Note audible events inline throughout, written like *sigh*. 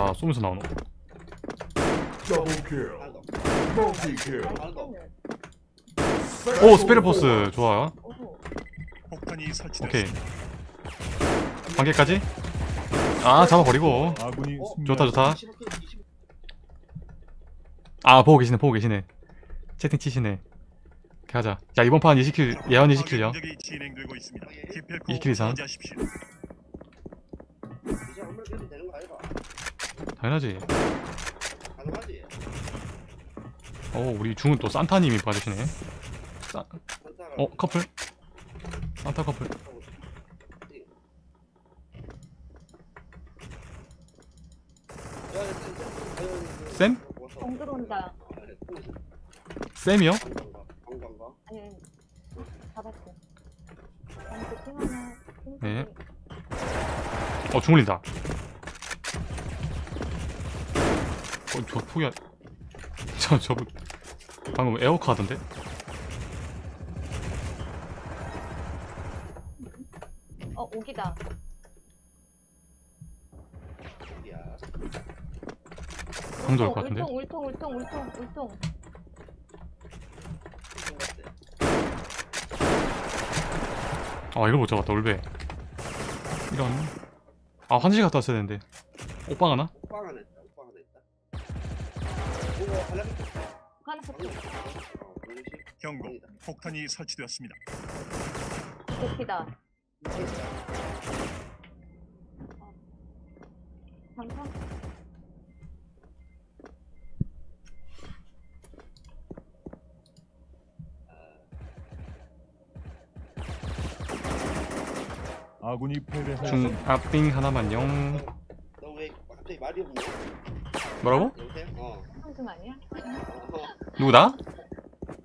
야 쏘면서 나오노 더. 오 스페르포스 좋아 오. 폭탄이 오케이. 관계까지 아 잡아버리고 어? 좋다 좋다 25킬, 25. 아 보고 계시네 보고 계시네 채팅 치시네 하자 자 이번 판 20킬 예언 20킬요 공격이 진행되고 있습니다. 예. 기필코 20킬 이상. 당연하지 가능하지? 오 우리 중은 또 산타님이 사... 산타가 어 커플 산타 커플 쌤? 정 들어온다. 쌤이요? 아니, 아니. 잡았어. 아무튼 팀 하나. 팀 네. 어 중울린다 어 저 포기야 저 저분 방금 에어카 하던데 어, 오기다. 강도 올것 같은데 울통, 울통, 울통, 울통, 울통. 아 이걸 못 잡았다 올베 이런 아 환시 갔다 왔어야 되는데 오빠 가나? 오빠 하나 경고. 폭탄이 설치되었습니다. 오기다. 삼성? 아군이 중 패배하였습니다. 앞빙 하나만요 너왜 갑자기 말이 없냐? 뭐라고? 삼성 아니야? 어. 누구 나?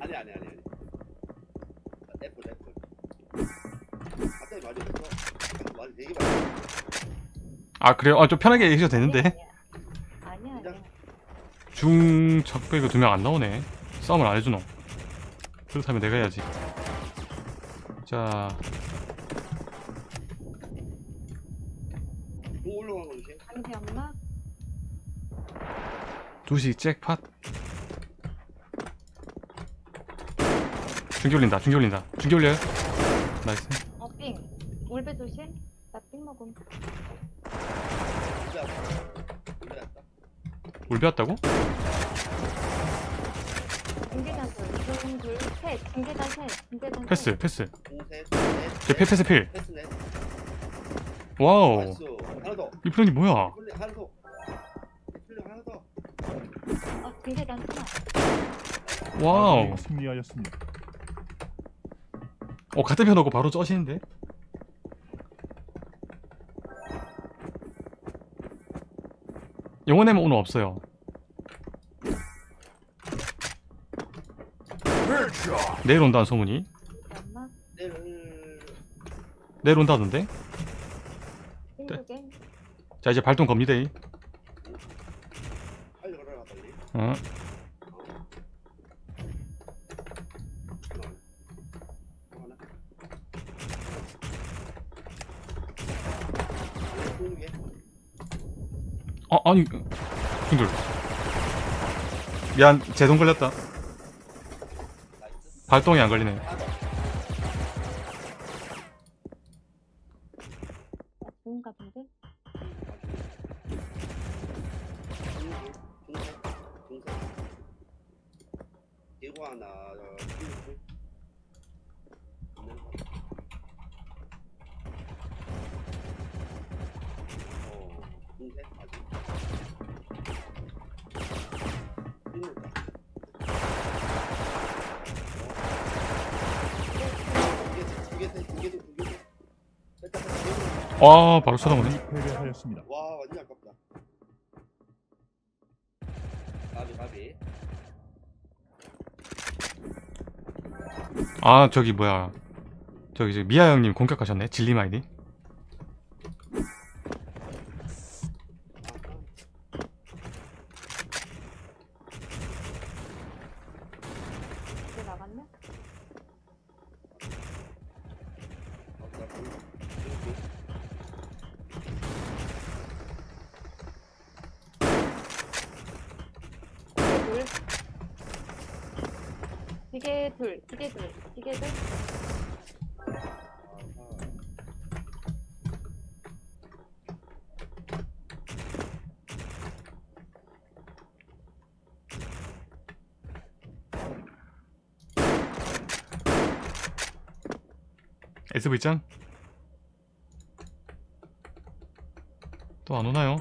아니 아니 아니 아니. 애플 애플. 갑자기 말이 없어. 말이 되게 많아. 아 그래요? 아 좀 편하게 얘기해도 되는데 아니야, 아니야. 중 적배 이거 두 명 안 나오네 싸움을 안 해주노 그렇다면 내가 해야지 자 뭐 올라간 거지? 아니, 엄마? 2시 잭팟 중기 올린다 중기 올린다 중기 올려요 나이스 어, 삥. 울배 조심. 나 삥 먹음. 왔다고? 중계단 둘, 중, 둘, 셋. 중계단 셋. 중계단 패스 셋. 패스. 제 패, 패스 필 패스 넷. 와우 나이스. 하나 더. 이 플랜이 뭐야 하나 더. 플레 하나 더. 어, 중계단 하나. 와우 아군이 승리하였습니다. 어 같은 편 오고 바로 쩌시는데 영혼의 오늘 없어요. 내일 온다는 소문이 엄마? 내일 온다던데. 자 이제 발동 겁니다 이. 어. 아 아니 힘들 미안 제동 걸렸다. 발동이 안 걸리네 같은데 아직. 와 바로 쳐다보네. 아, 와 완전 아깝다. 가비 가비. 아 저기 뭐야. 저기 저기 미아 형님 공격하셨네. 진리마이디 기계 둘, 기계 둘, 기계 둘. SV 짱? 또안 오나요?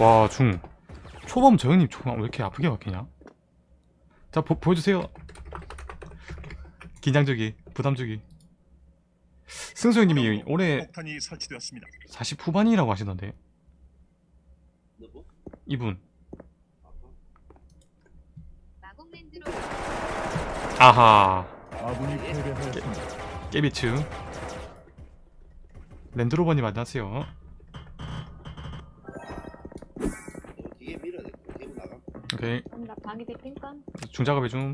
와, 중. 초범 저형님 초범 왜 이렇게 아프게 막히냐? 자, 보, 보여주세요. 긴장 주기, 부담 주기. 승수 형님이 올해 폭탄이 설치되었습니다. 40 후반이라고 하시던데. 이분. 아하. 패배하였습니다. 깨비츠. 랜드로버님 안녕하세요. 오케이. 그럼 나 방위대 핑건. 중작업 해줌.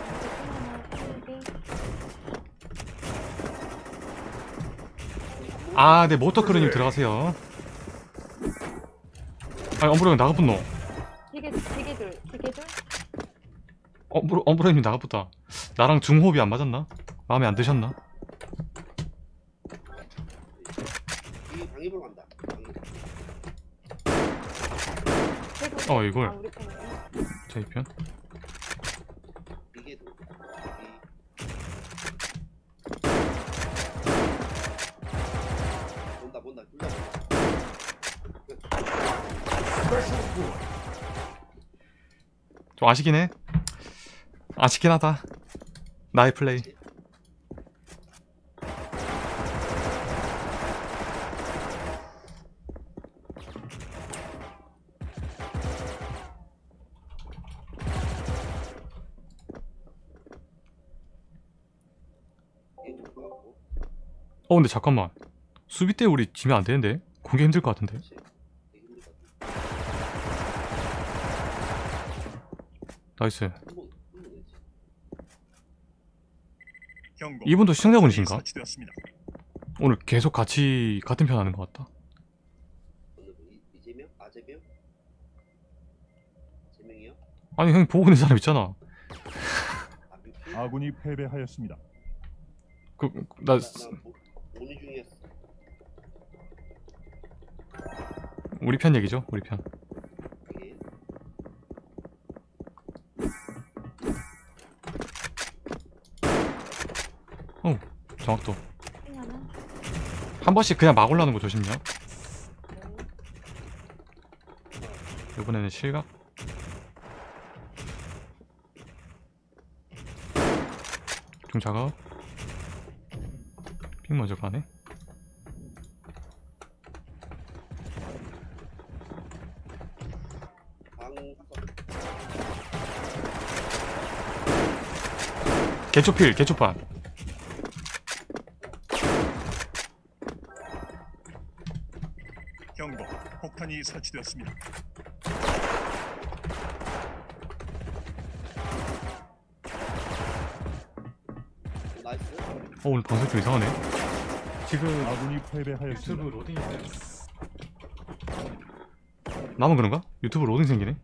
방위대 핑 하나, 방위대. 아, 네, 모터크루님 들어가세요. 아니, 엄브로 형 나가붙노. 기계, 기계 둘, 기계 둘. 엄브로, 엄브로 형님 나가붙다. 나랑 중호흡이 안 맞았나? 마음에 안 드셨나? 뒤에 방입으로 간다. 방입. 세구. 어, 이걸. 아, 우리 편이네. 저희 편. 이게 도 본다 본다 둘다 본다. Special point. 좀 아쉽긴 해. 아쉽긴 하다. 나의 플레이. 어, 근데 잠깐만. 수비 때 우리 지면 안 되는데? 공개 힘들 것 같은데? nice. 이분도 시청자분이신가? 오늘 계속 같이, 같은 편 하는 것 같다. 아니, 형이 보고 있는 사람 있잖아. 아? 아군이 패배하였습니다. 그, 나, 나, 나 보- 본의 중이었어. 우리 편 얘기죠? 우리 편. 이게 정확도. 한 번씩 그냥 막 올라오는 거 조심요. 네. 이번에는 실각. 중 작업. 핑 먼저 가네. 개초필, 개초판. 경고. 폭탄이 설치되었습니다. 나이스. 어, 오늘 방송 좀 이상하네. 지금 아군이 패배하였습니다. 유튜브 로딩이 나만 그런가? 유튜브 로딩 생기네.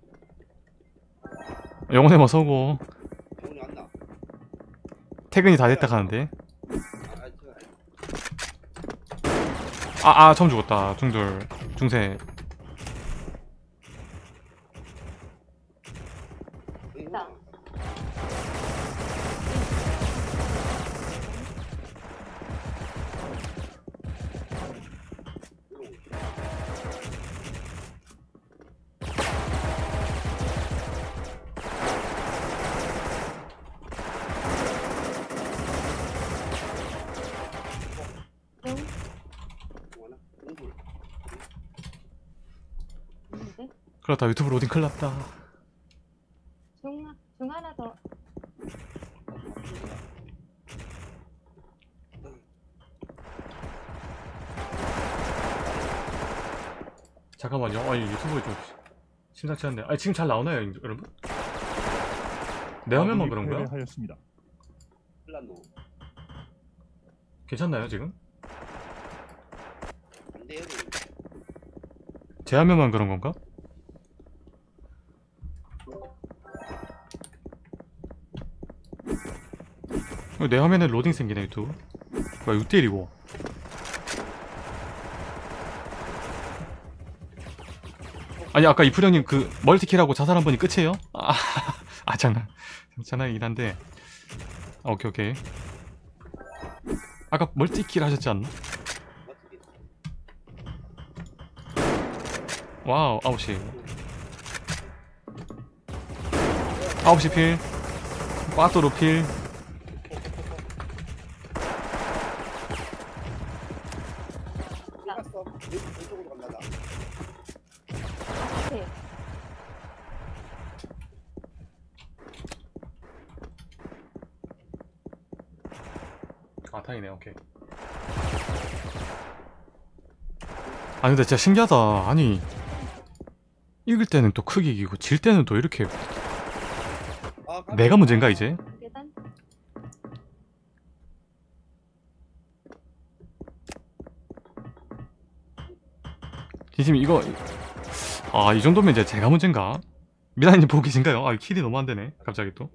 영혼의 서고 병원이 왔나? 퇴근이 다 됐다 가는데. 아, 아. 아, 아, 처음 죽었다. 중돌, 중세. 그렇다. 유튜브 로딩 큰일 났다. 중, 중 하나 더. 잠깐만요. 아니, 유튜브에 좀 심상치 않네. 아니, 지금 잘 나오나요, 여러분? 내 화면만 아군이 그런 거야? 패배하였습니다. 플란노. 괜찮나요, 지금? 1대 1이 제 화면만 그런 건가? 내 화면에 로딩 생기네 유튜브 뭐야 6대1이고. 아니 아까 이프형님그 멀티킬하고 자살한 분이 끝이에요? 아, *laughs* 아 장난. 장난이긴 한데. 아, 오케이 오케이. 아까 멀티킬 하셨지 않나? 와우 9시. 9시 필. 빠또로 필 갔어. 왼쪽으로 간다. 네. 아 다행이네 오케이 아니 근데 진짜 신기하다 아니 이길 때는 또 크게 이기고 질 때는 또 이렇게 아. 내가 문제인가 이제? 지금 이거 아 이 정도면 이제 제가 문제인가? 미나님 보고 계신가요? 아 킬이 너무 안 되네 갑자기 또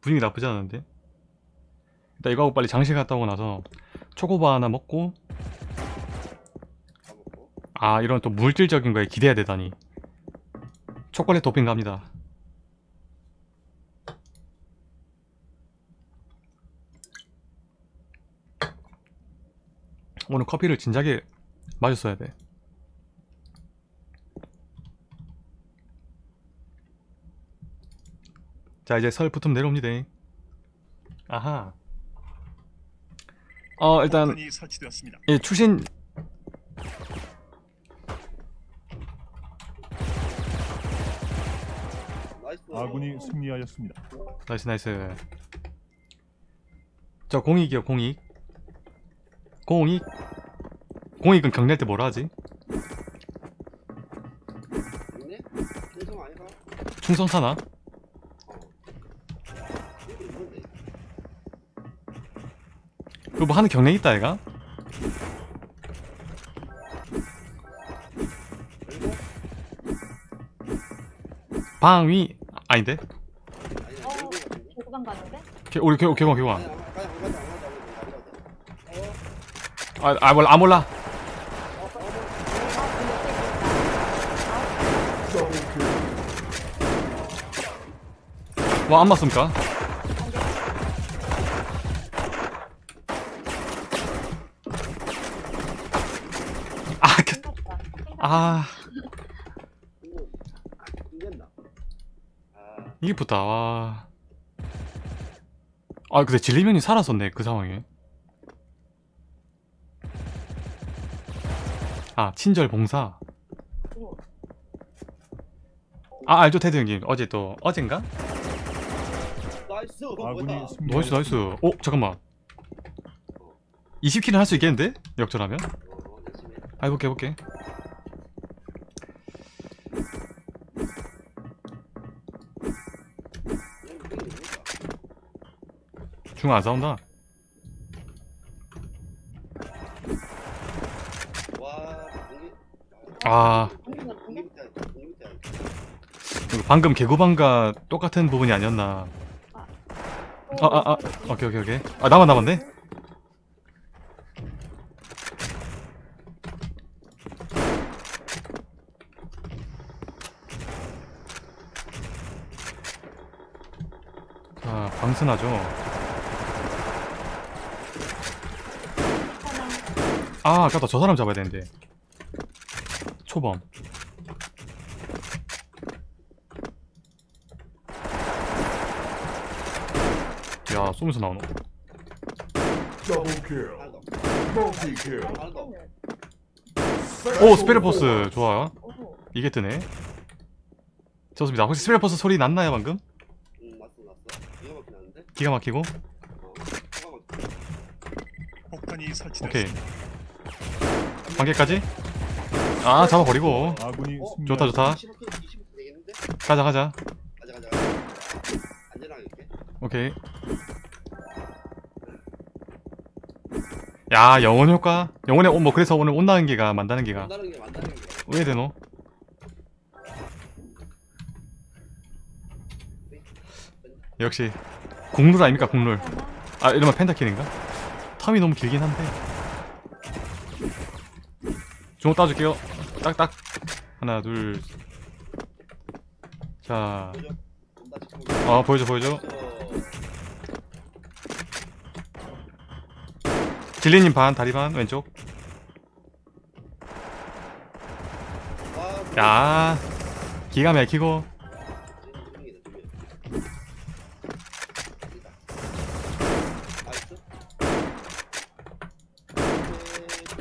분위기 나쁘지 않은데 일단 이거 하고 빨리 장실 갔다 오고 나서 초코바 하나 먹고. 아 이런 또 물질적인 거에 기대야 되다니. 초콜릿 토핑 갑니다. 오늘 커피를 진작에 마셨어야 돼. 자 이제 설 붙으면 내려옵니다. 아하. 어 일단. 예, 추신 아군이 승리하였습니다. 나이스 나이스 저 공익이요 공익 공익 공익은 경례 때 뭐라 하지? 아니가? 충성사나? 이거 있는데. 그거 뭐 하는 경례 있다 얘가? 방위 아닌데? 개구방? 개, 우리 개, 가자. 어. 아, 아 몰라 아 몰라 어. 어. Double kill. 와안 맞습니까? 아. 아 이거 힘든다. 아. 이게 붙다 와. 아 근데 질리면이 살았었네 그 상황에 아 친절 봉사 오. 아 알죠 테드 형님 어제 또 어젠가? nice. 아군이? nice 승리하였습니다. nice 오 잠깐만 20킬은 할 수 있겠는데? 역전하면? 어. 아 해볼게 해볼게 중 안 싸운다. 아 방금 개구방과 똑같은 부분이 아니었나 아, 아, 아. 오케이 오케이 오케이 아 나만 남았네? 자 방순하죠 아 아까다 저 사람 잡아야 되는데 초범 야 쏘면서 나오노. 오 스페르포스 좋아 오. 이게 뜨네 좋습니다 혹시 스페르포스 소리 났나요 방금? 응, 났어, 났어. 기가 막히고 오케이. 관계까지 아 잡아버리고 아군이 어? 승리. 좋다 좋다 25킬, 25킬 되겠는데? 가자 가자 가자, 가자. 안전하게 이렇게. 오케이 야 영혼 효과 영혼의 옷, 뭐 그래서 오늘 온다는 게가 만다는 게가 게 게. 왜 되노? 역시 국룰 아닙니까 국룰 아 이러면 펜타킬인가? 텀이 너무 길긴 한데 주먹 따줄게요. 딱딱. 하나 둘자. 어 보여줘 보여줘. 진리님 반 다리 반 왼쪽. 와, 야. 기가 막히고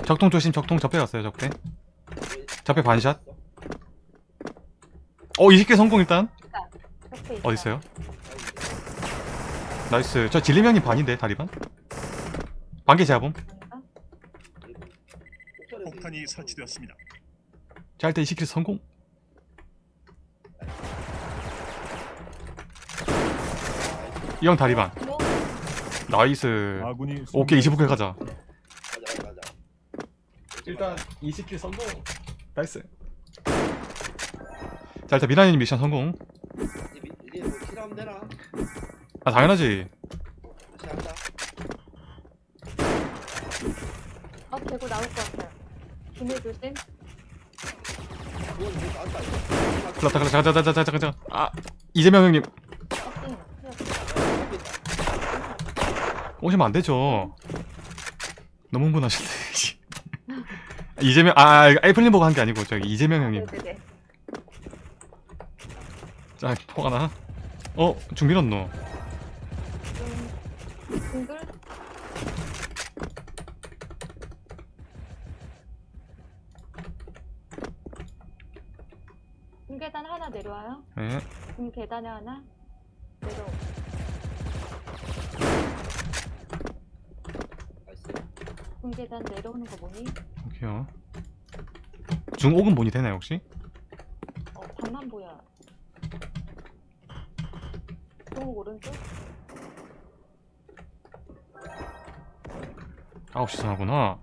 적통 조심 적통 접해 갔어요 적대 접해 반샷 어 20개 성공 일단. 어딨어요? 나이스 저 진리명님 반인데 다리 반 반개 제압음? 폭탄이 설치되었습니다. 짤때 20킬 성공 이형 다리 반 뭐? 나이스 오케이 25킬 가자 가자, 가자, 가자. 일단 20킬 성공 나이스 자 일단 미라님 미션 성공 이제 뭐 킬하면 되나? 아 당연하지 다시 한다. 어, 나올 것 같아요. 비밀 조심. 그건 이거. 가자 가자 가자 가자 아 이재명 형님 어, 오시면 안 되죠 너무 흥분하셨네 이재명 아 애플님 보고 한 게 아니고 저기 이재명 형님 네네네. 자 포가 나 어? 중좀 둥글. 금계단 하나 내려와요. 예 금계단에 하나 내려. 나이 금계단 내려오는 거 보니? 오케이요 중옥은 뭐니 되나요 혹시? 어, 반만 보여. 쪽 오른쪽? 9시 전화구나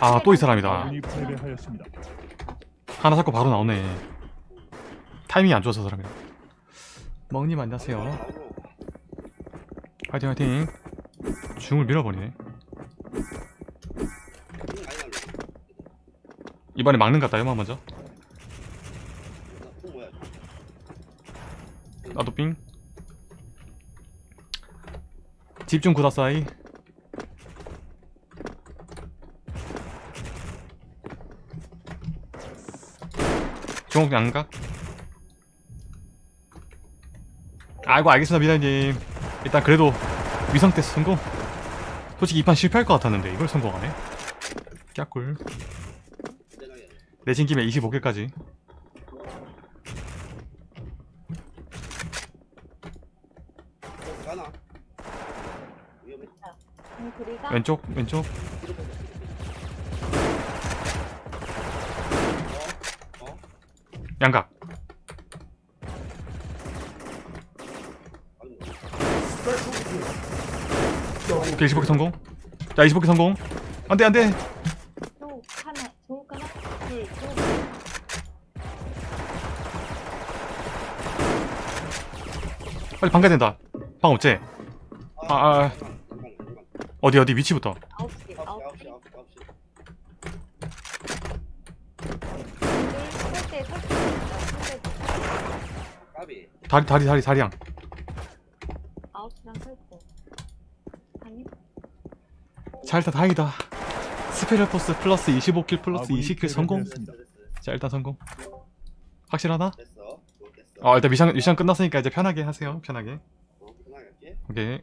아, 또이 금계단 사람이다. 아군이 패배하였습니다. 하나 잡고 바로 나오네 타이밍이 안 좋아서 사람이 멍님 안녕하세요 화이팅 화이팅. 중을 밀어버리네. 이번에 막는 것 같다 요만 먼저? 나도 삥. 집중 구다사이. 중옥 양각 아이고 알겠습니다 미라님 일단 그래도 위성 테스트 성공 솔직히 이 판 실패할 것 같았는데 이걸 성공하네 깍꿀. 내신 김에 25개까지 어, 가나? 위험해. 금그리가 왼쪽 왼쪽? 양각 아니, 뭐. Special kill. Double 오케이 25개 성공 자 25개 성공 안돼 안돼 하나, 하나, 둘. 빨리 방 가야 된다 방 없지? 아, 아. 어디 어디 위치부터 아홉 시, 아홉 아홉 시, 시. 아홉 시, 아홉 시. 금글 설대, 설대. 설대. 까비. 다리 다리 다리 다리양 아홉 시랑 설대. 아니? 자 일단 다행이다. 스페셜 포스 플러스 25킬 플러스 아군이 20킬 성공? 됐어, 자 일단 성공. 확실하나? 됐어. 어. 일단 미션 미션 끝났으니까 이제 편하게 하세요. 편하게. 어, 편하게 할게. 오케이